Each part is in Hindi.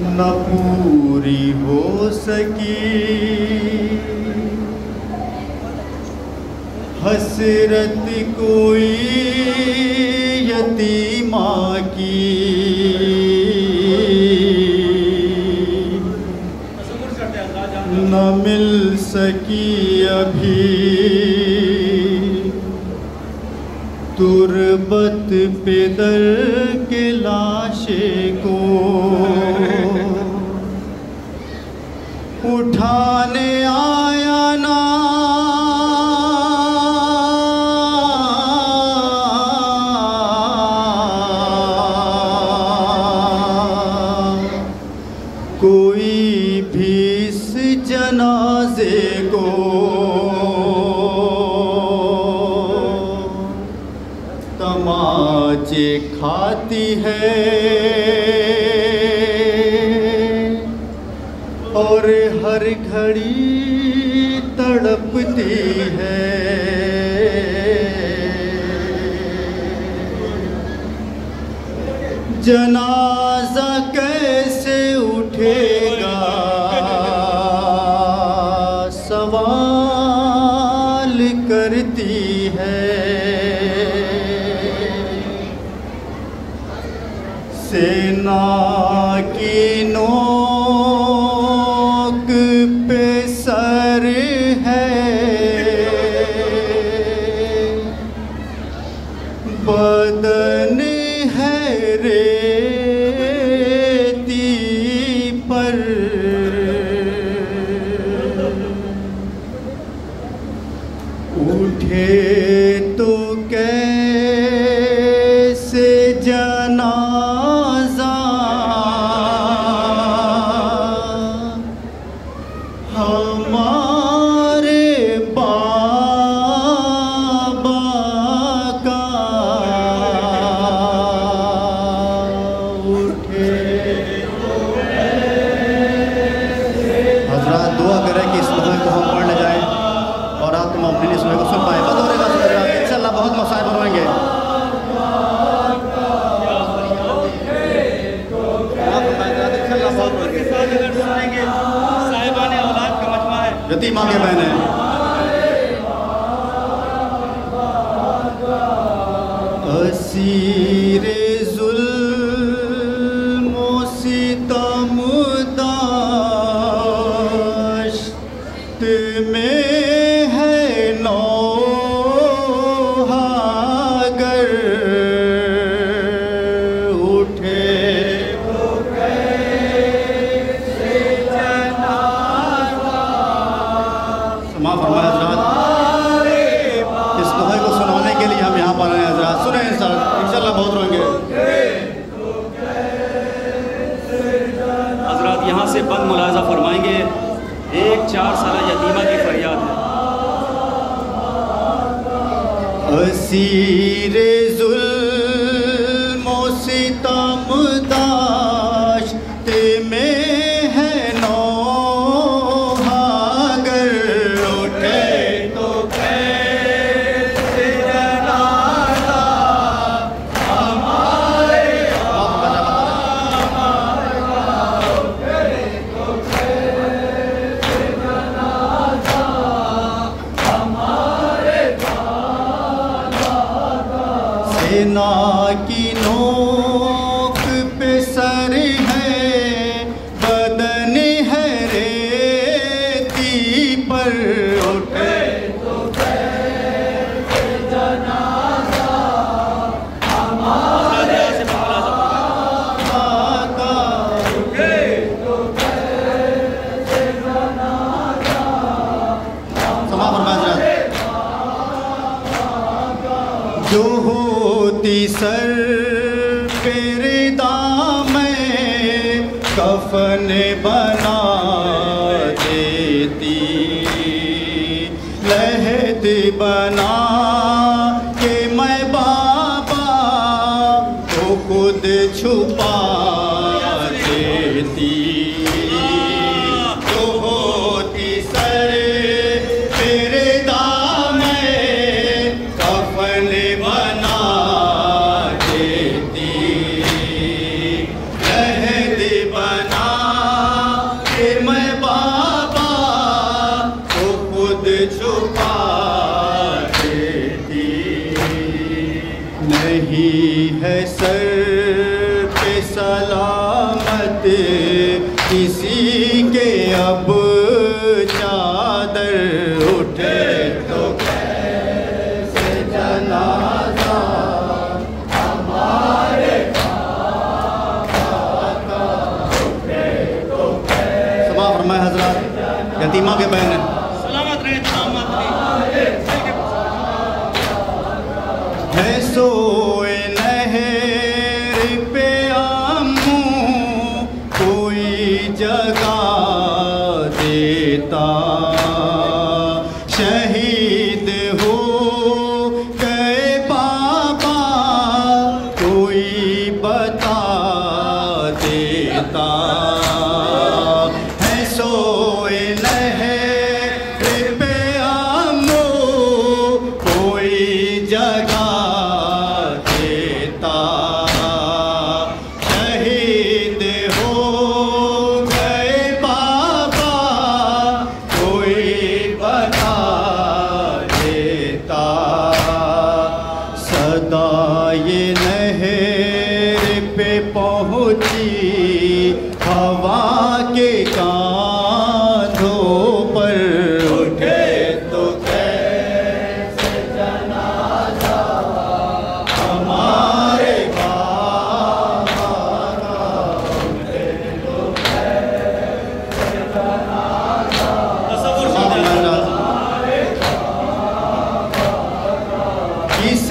न पूरी हो सकी। हसरत कोई यतीमा की। न मिल सकी अभी। तुरबत पे दर के लाशे को उठाने हर घड़ी तड़पती है। जनाजा कै है 你 चार साल यतीमा की फरियाद है। असीरे किसी के अब चादर उठे तो कैसे जनाजा हमारे उठे तो कैसे समाप्त फरमाए हज़रत यतीमा के बहन देता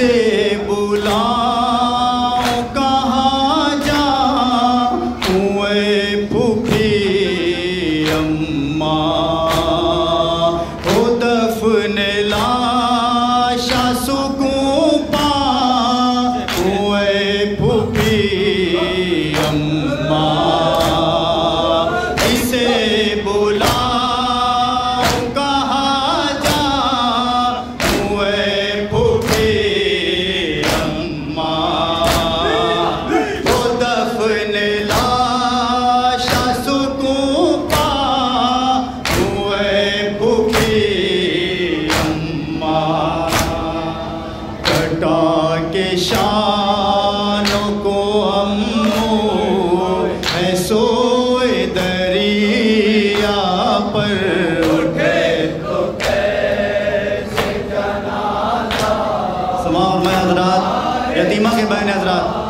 você. समाज मैं हजरात यतीमा के बहन हजरात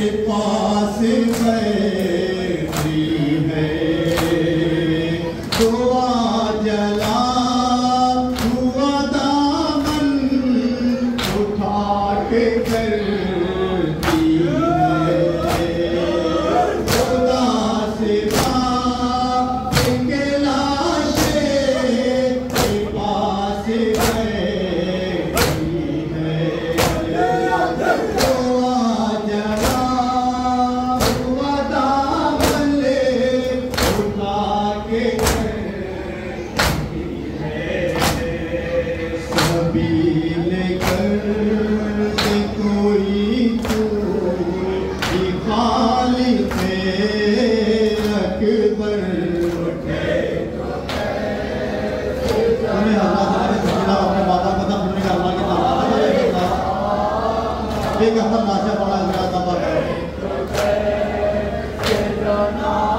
पास है no.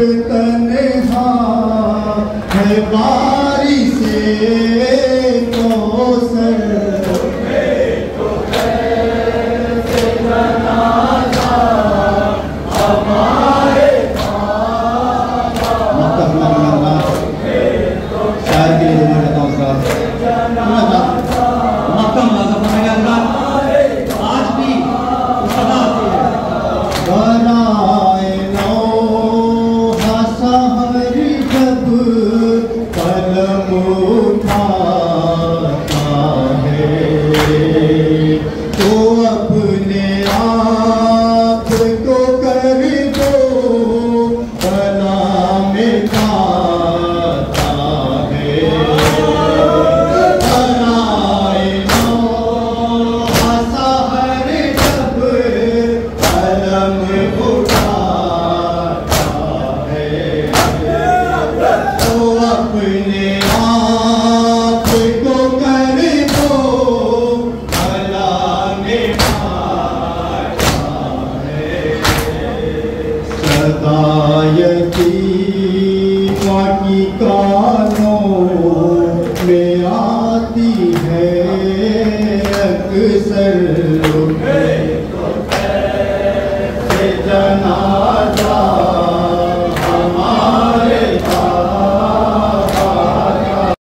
तन्हा है बारी से। entender.